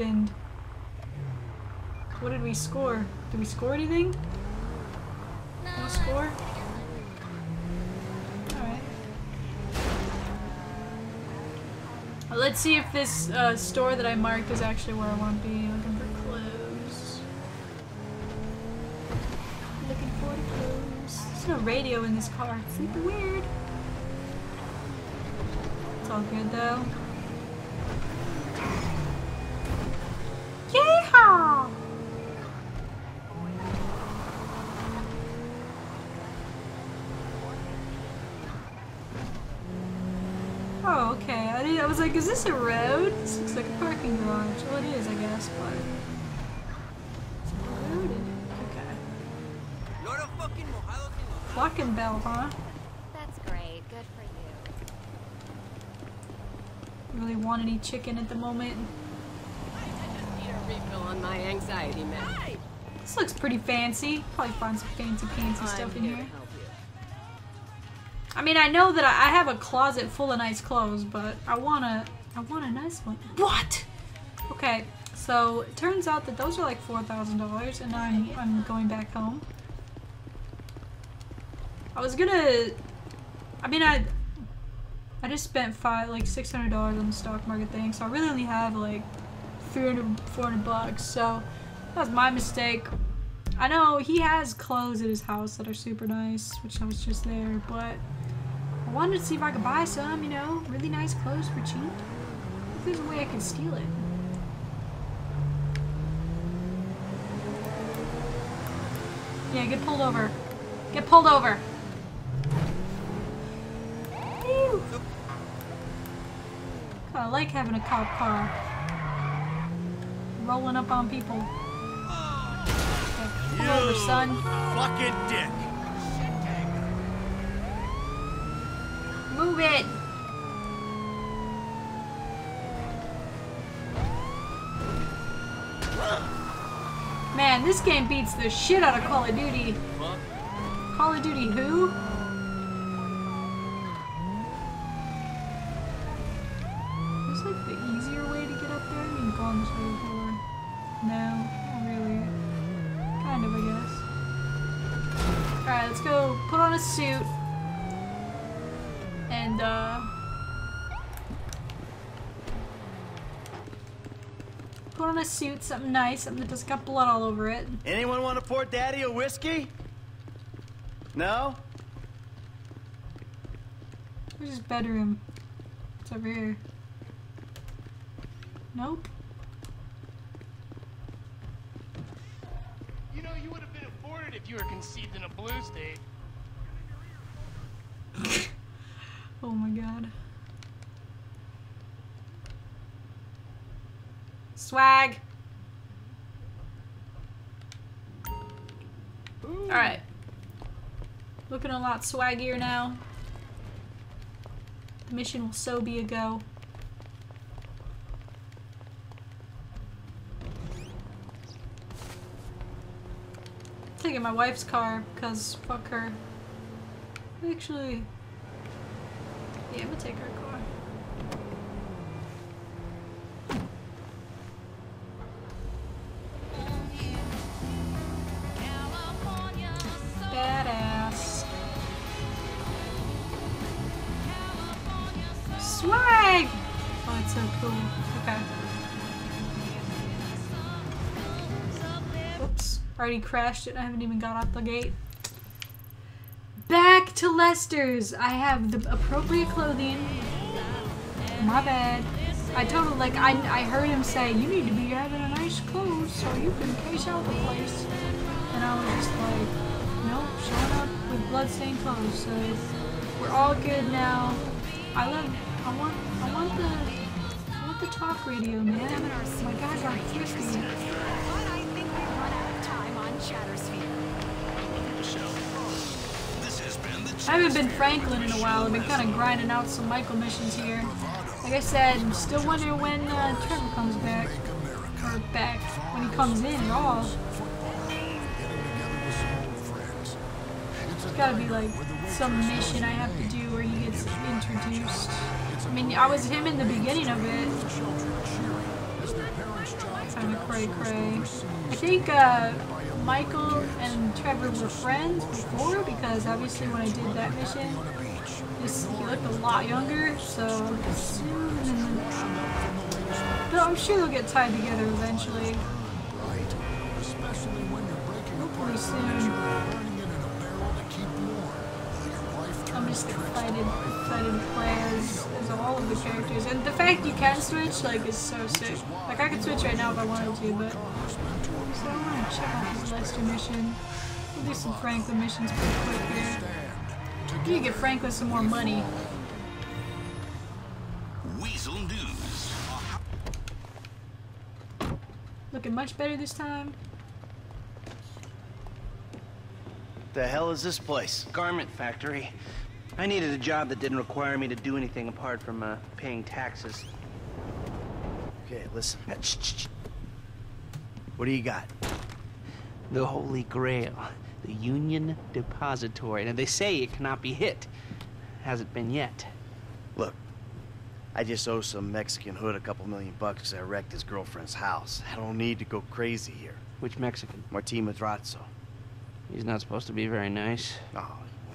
Husband. What did we score? Did we score anything? No score? Alright. Let's see if this uh, store that I marked is actually where I want to be. Looking for clothes. Looking for the clothes. There's no radio in this car. It's super weird. It's all good though. Yeehaw! Oh, okay. I, didn't, I was like, is this a road? This looks like a parking garage. Well, it is, I guess, but... It's loaded. Okay. Fucking bell, huh? That's great. Good for you. Really want any chicken at the moment. I just Need a refill on my anxiety med. This looks pretty fancy. Probably find some fancy, fancy stuff in here here. To help you. I mean, I know that I have a closet full of nice clothes, but I wanna, I want a nice one. What? Okay, so it turns out that those are like four thousand dollars, and I'm I'm going back home. I was gonna, I mean, I, I just spent five like six hundred dollars on the stock market thing, so I really only have like 300, 400 bucks. So that was my mistake. I know he has clothes at his house that are super nice, which I was just there, but I wanted to see if I could buy some, you know, really nice clothes for cheap. If there's a way I can steal it. Yeah, get pulled over. Get pulled over. I like having a cop car. Rolling up on people. Ah, okay, pull over, son. Fucking dick. Move it! Man, this game beats the shit out of Call of Duty. Call of Duty who? There's like the easier way to get up there. You can go on this way before. No, not really. Kind of, I guess. Alright, let's go put on a suit. And, uh... Put on a suit, something nice, something that doesn't got blood all over it. Anyone want to pour Daddy a whiskey? No? Where's his bedroom? It's over here. Nope. You know, you would have been afforded if you were conceived in a blue state. Oh my god. Swag. Alright. Looking a lot swaggier now. The mission will so be a go. Taking my wife's car, cause fuck her. Actually, yeah, I'm gonna take her car. Badass. Swag! Oh, it's so cool. Okay. Oops. Already crashed it. I haven't even got out the gate. To Lester's. I have the appropriate clothing. My bad. I told him, like, I, I heard him say, you need to be having a nice clothes so you can cash out the place. And I was just like, nope, showing up with bloodstained clothes. So we're all good now. I love, I want, I want the, I want the talk radio, man. My guys are thrifty. But I think we've run out of time on Chattersphere. I haven't been Franklin in a while. I've been kind of grinding out some Michael missions here. Like I said, I'm still wondering when uh, Trevor comes back. Or back. When he comes in at all. It's gotta be like some mission I have to do where he gets introduced. I mean, I was him in the beginning of it. Cray cray. I think uh, Michael and Trevor were friends before because obviously when I did that mission, this, he looked a lot younger, so. But I'm sure they'll get tied together eventually. Hopefully soon. I'm just excited, excited to play as all of the characters. And the fact you can switch, like, is so sick. Like, I could switch right now if I wanted to, but... So I want to check out this Lester mission. We'll do some Franklin missions pretty quick here. Need to get Franklin some more money. Weazel News. Looking much better this time. The hell is this place? garment factory. I needed a job that didn't require me to do anything apart from uh, paying taxes. Okay, listen. What do you got? The Holy Grail, the Union Depository. And they say it cannot be hit. Hasn't been yet. Look, I just owe some Mexican hood a couple million bucks because I wrecked his girlfriend's house. I don't need to go crazy here. Which Mexican? Martin Madrazo. He's not supposed to be very nice. Oh,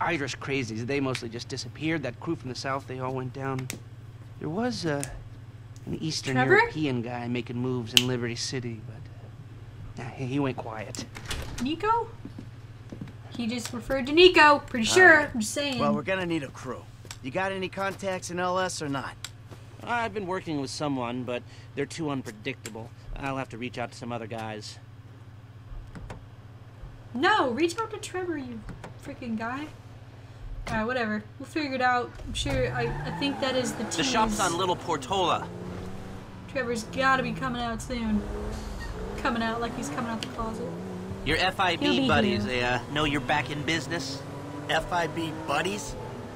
Irish crazies, they mostly just disappeared. That crew from the south, they all went down. There was uh, an Eastern Trevor? European guy making moves in Liberty City, but uh, he he went quiet. Nico? He just referred to Nico. Pretty sure. I'm just saying. Well, we're gonna need a crew. You got any contacts in LS or not? I've been working with someone, but they're too unpredictable. I'll have to reach out to some other guys. No, reach out to Trevor, you freaking guy. Alright, whatever. We'll figure it out. I'm sure. I, I think that is the tease. The shop's on Little Portola. Trevor's gotta be coming out soon. Coming out like he's coming out the closet. Your FIB buddies, here. they uh, know you're back in business? FIB buddies?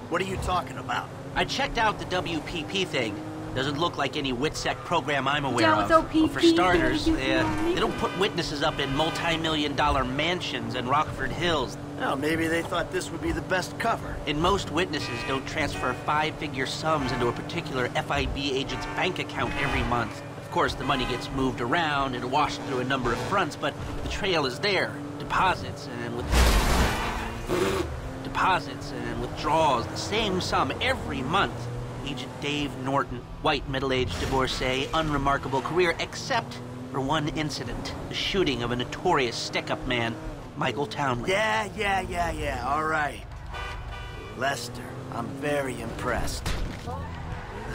What are you talking about? I checked out the WPP thing. Doesn't look like any WITSEC program I'm aware Down with of. OPP, For starters, they, uh, they don't put witnesses up in multi-million dollar mansions in Rockford Hills. Well, maybe they thought this would be the best cover. And most witnesses don't transfer five-figure sums into a particular FIB agent's bank account every month. Of course, the money gets moved around and washed through a number of fronts, but the trail is there. Deposits and with deposits and withdrawals, the same sum every month. Agent Dave Norton, white, middle-aged divorcee, unremarkable career, except for one incident, the shooting of a notorious stick-up man, Michael Townley. Yeah, yeah, yeah, yeah, all right. Lester, I'm very impressed.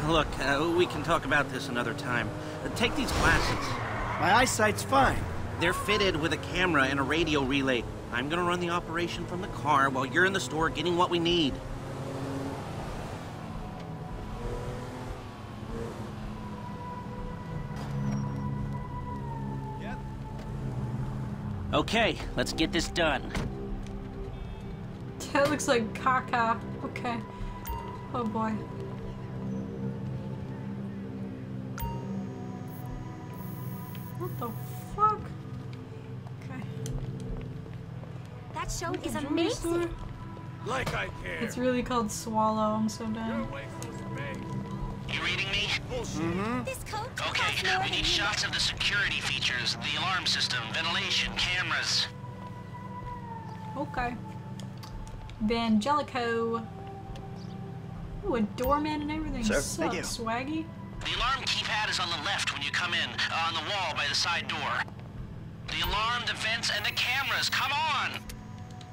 Look, uh, we can talk about this another time. Uh, take these glasses. My eyesight's fine. They're fitted with a camera and a radio relay. I'm gonna run the operation from the car while you're in the store getting what we need. Okay, let's get this done. That looks like caca. Okay. Oh boy. What the fuck? Okay. That show is amazing. store? Like I care. It's really called Swallow. I'm so You're down. Reading me? This coat costs Okay, more we need shots of the security features, the alarm system, ventilation, cameras. Okay. Vangelico. Ooh, a doorman and everything. Sir, Sucks, thank you. swaggy. The alarm keypad is on the left when you come in, uh, on the wall by the side door. The alarm, the vents, and the cameras. Come on!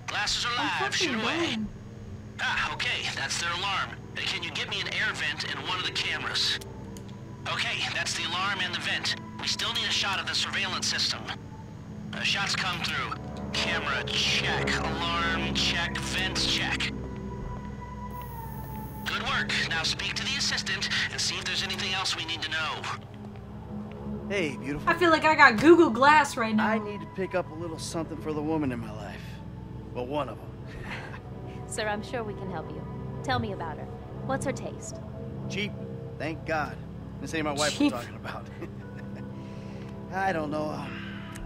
Glasses are I'm live. Shoot away. Ah, okay, that's their alarm. Can you get me an air vent and one of the cameras? Okay, that's the alarm and the vent. We still need a shot of the surveillance system. Uh, shots come through. Camera check, alarm check, vents check. Good work. Now speak to the assistant and see if there's anything else we need to know. Hey, beautiful. I feel like I got Google Glass right now. I need to pick up a little something for the woman in my life. Well, one of them. Sir, I'm sure we can help you. Tell me about her. What's her taste? Cheap, thank God. This ain't my wife Cheap. we're talking about. I don't know.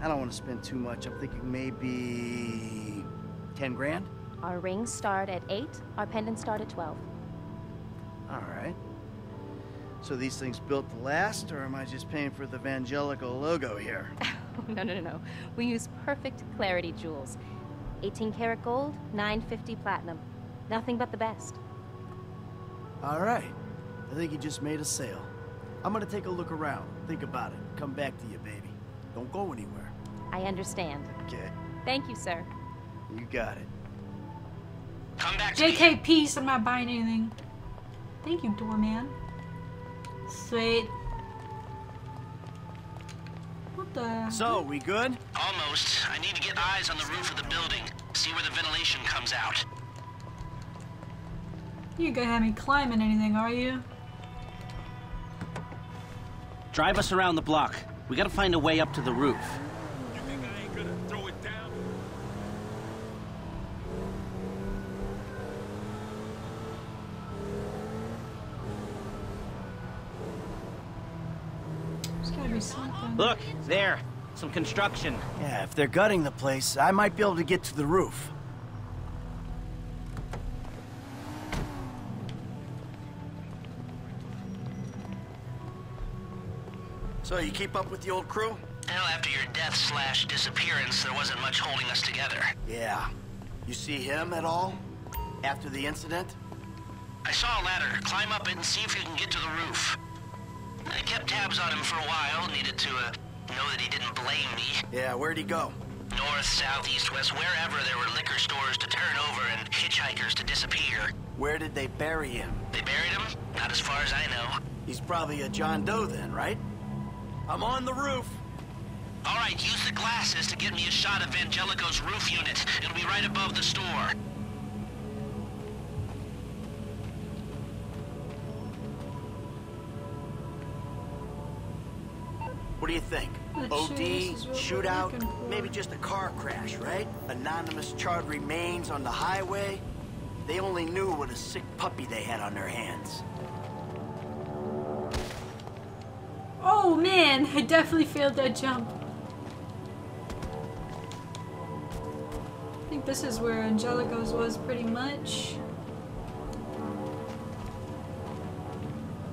I don't want to spend too much. I'm thinking maybe 10 grand? Our rings start at 8, our pendants start at 12. All right. So these things built to last, or am I just paying for the Vangelico logo here? no, no, no, no. We use perfect clarity jewels. 18 karat gold, 950 platinum. Nothing but the best. All right. I think you just made a sale. I'm gonna take a look around, think about it, come back to you, baby. Don't go anywhere. I understand. Okay, Thank you, sir. you got it. Come back to me. JK, peace. I'm not buying anything. Thank you, doorman. Sweet. What the? So, we good? Almost. I need to get eyes on the roof of the building. See where the ventilation comes out. You ain't gonna have me climbing anything, are you? Drive us around the block. We gotta find a way up to the roof. You think I ain't gonna throw it down? There's gotta be something. Look, there. Some construction. Yeah, if they're gutting the place, I might be able to get to the roof. So, you keep up with the old crew? Well, after your death slash disappearance, there wasn't much holding us together. Yeah. You see him at all? After the incident? I saw a ladder. Climb up it and see if you can get to the roof. I kept tabs on him for a while. Needed to uh, know that he didn't blame me. Yeah, where'd he go? North, south, east, west, wherever there were liquor stores to turn over and hitchhikers to disappear. Where did they bury him? They buried him? Not as far as I know. He's probably a John Doe then, right? I'm on the roof. All right, use the glasses to get me a shot of Vangelico's roof unit. It'll be right above the store. What do you think? Let's OD, see, this is what we're shootout, maybe just a car crash, right? Anonymous charred remains on the highway. They only knew what a sick puppy they had on their hands. Oh man, I definitely failed that jump. I think this is where Vangelico's was pretty much.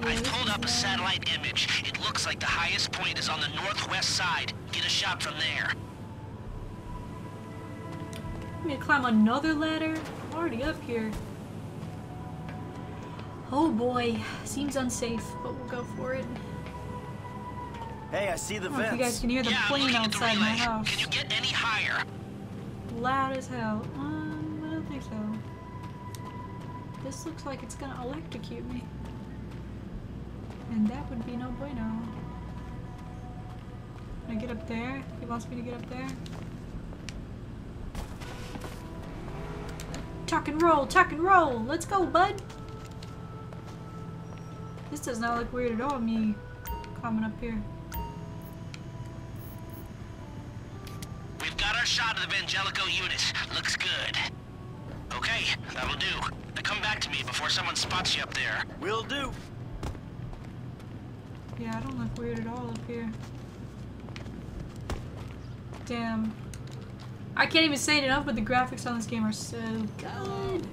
Yeah, I've pulled up a satellite image. It looks like the highest point is on the northwest side. Get a shot from there. I'm gonna climb another ladder? I'm already up here. Oh boy, seems unsafe, but we'll go for it. Hey, I see the I don't know if you guys can hear the yeah, plane looking at the outside my house. Can you get any higher? Loud as hell. Um, I don't think so. This looks like it's gonna electrocute me. And that would be no bueno. Can I get up there? He wants me to get up there. Tuck and roll, tuck and roll. Let's go, bud. This does not look weird at all, me climbing up here. Got our shot of the Vangelico unit. Looks good. Okay, that'll do. Now come back to me before someone spots you up there. Will do. Yeah, I don't look weird at all up here. Damn. I can't even say it enough, but the graphics on this game are so good.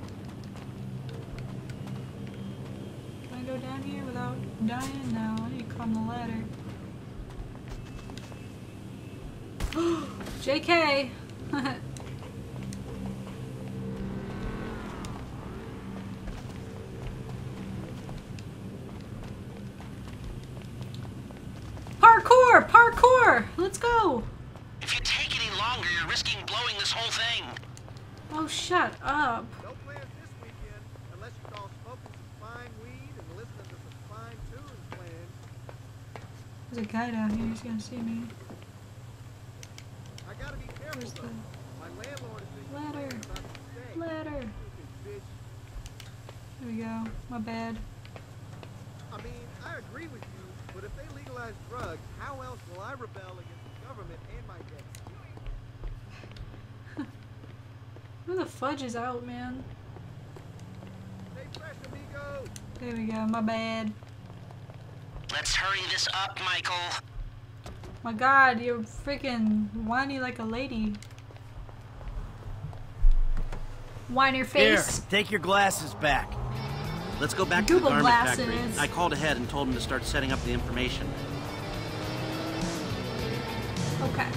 Can I go down here without dying? No, I need to climb the ladder. JK! parkour! Parkour! Let's go! If you take any longer, you're risking blowing this whole thing. Oh, shut up. No plans this weekend unless you call smoking some fine weed and listening to some fine tunes playing. There's a guy down here. He's gonna see me. I gotta be careful Where's though. the My landlord has been ladder? complaining about the stay. Ladder. Stupid bitch. There go. My bad. I mean, I agree with you, but if if they legalize drugs, how else will I rebel against the government and my dad? Who the fudge is out, man? Stay fresh, amigo. There we go. My bad. Let's hurry this up, Michael. My God, you're freaking whiny like a lady. Whine your face. Here, face. take your glasses back. Let's go back to the garment factory. I called ahead and told him to start setting up the information. Okay.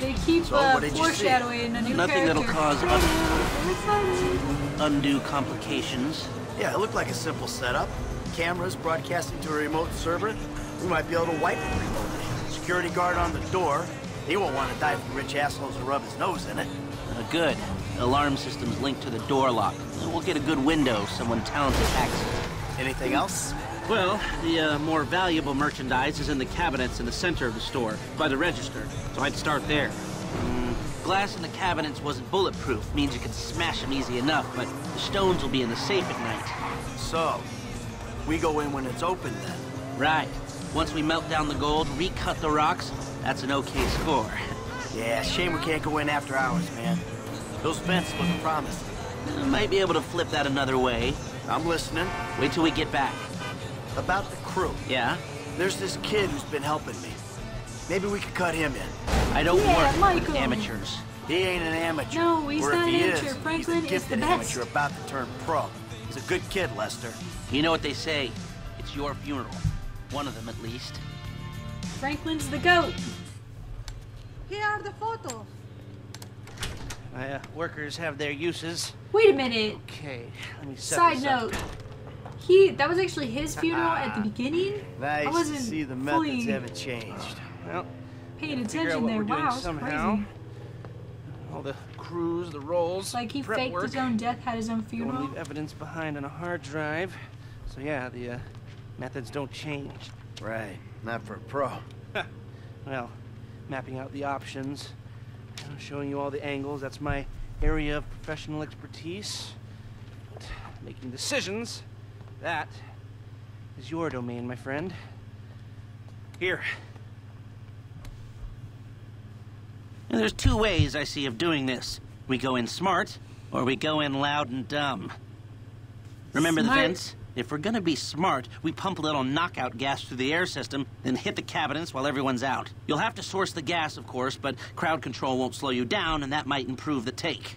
They keep So, uh, what did you see? foreshadowing a new Nothing that'll cause un- undue complications. Yeah, it looked like a simple setup. Cameras broadcasting to a remote server. We might be able to wipe it remotely. Security guard on the door. He won't want to die for rich assholes to rub his nose in it. Good. Alarm system's linked to the door lock. We'll get a good window. Someone talented hacks it. Anything else? Well, the uh, more valuable merchandise is in the cabinets in the center of the store, by the register. So I'd start there. Mm, glass in the cabinets wasn't bulletproof, means you could smash them easy enough, but the stones will be in the safe at night. So, we go in when it's open then. Right. Once we melt down the gold, recut the rocks, that's an okay score. Yeah, shame we can't go in after hours, man. Those vents look promising. Might be able to flip that another way. I'm listening. Wait till we get back. About the crew. Yeah? There's this kid who's been helping me. Maybe we could cut him in. I don't Yeah, work with Michael. amateurs. He ain't an amateur. No, he's or if not he an is, amateur. Franklin he's a is the gifted best. amateur about to turn pro. He's a good kid, Lester. You know what they say. It's your funeral. One of them, at least. Franklin's the goat. Here are the photos. My uh, workers have their uses. Wait a minute. Okay, let me set Side this up. note. He that was actually his funeral at the beginning. Nice I wasn't to see the fully methods haven't changed. Well, paying figure out attention what there. we're Wow, it's somehow. crazy. all the crews, the rolls, Like he prep faked work. his own death, had his own Don't funeral. leave evidence behind on a hard drive. So yeah, the uh, methods don't change. Right, not for a pro. Well, mapping out the options, you showing you all the angles. That's my area of professional expertise. But making decisions, that is your domain, my friend. Here. And there's two ways I see of doing this. We go in smart, or we go in loud and dumb. Remember Smart. the vents? If we're gonna be smart, we pump a little knockout gas through the air system, then hit the cabinets while everyone's out. You'll have to source the gas, of course, but crowd control won't slow you down, and that might improve the take.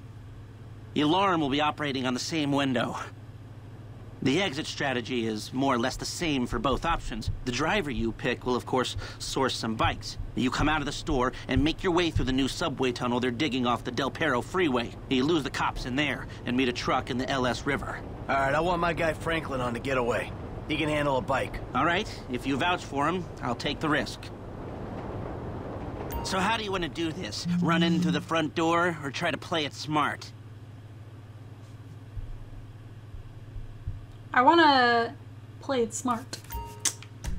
The alarm will be operating on the same window. The exit strategy is more or less the same for both options. The driver you pick will, of course, source some bikes. You come out of the store and make your way through the new subway tunnel they're digging off the Del Perro freeway. You lose the cops in there and meet a truck in the LS River. All right, I want my guy Franklin on the getaway. He can handle a bike. All right, if you vouch for him, I'll take the risk. So how do you want to do this? Run into the front door or try to play it smart? I wanna play it smart.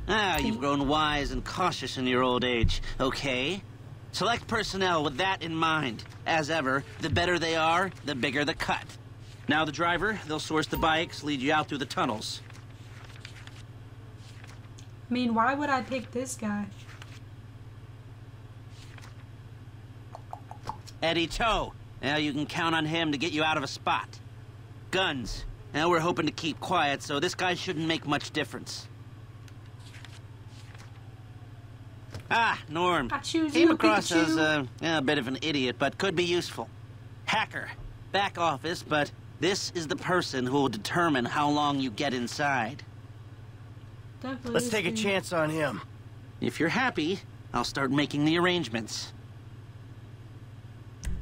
Ah, you've grown wise and cautious in your old age. Okay. Select personnel with that in mind. As ever, the better they are, the bigger the cut. Now the driver, they'll source the bikes, lead you out through the tunnels. I mean, why would I pick this guy? Eddie Toh. Now you can count on him to get you out of a spot. Guns. Now we're hoping to keep quiet, so this guy shouldn't make much difference. Ah, Norm. I choose Came you, across Pikachu. as uh, a bit of an idiot, but could be useful. Hacker. Back office, but this is the person who will determine how long you get inside. Definitely Let's take a chance on him. If you're happy, I'll start making the arrangements.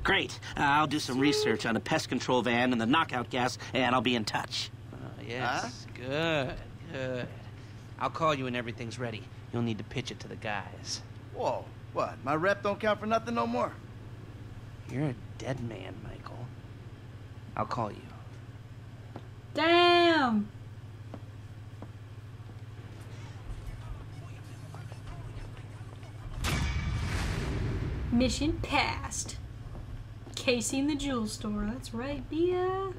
Great. Uh, I'll do some research on the pest control van and the knockout gas, and I'll be in touch. yes. Good. Good. I'll call you when everything's ready. You'll need to pitch it to the guys. Whoa, what? My rep don't count for nothing no more? You're a dead man, Michael. I'll call you. Damn! Mission passed. Casing the jewel store. That's right, Bia.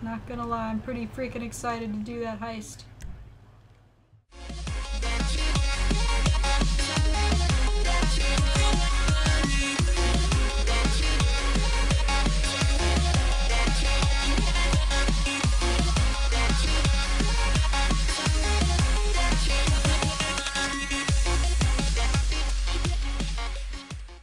Not gonna lie, I'm pretty freaking excited to do that heist.